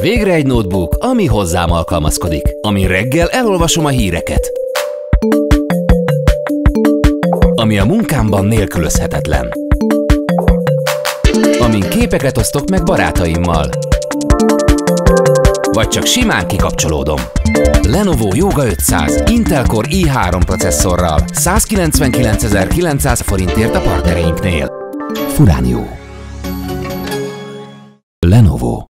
Végre egy notebook, ami hozzám alkalmazkodik, ami reggel elolvasom a híreket. Ami a munkámban nélkülözhetetlen. Amin képeket osztok meg barátaimmal. Vagy csak simán kikapcsolódom. Lenovo Yoga 500 Intel Core i3 processzorral 199.900 forintért a partnereinknél. Furán jó. Lenovo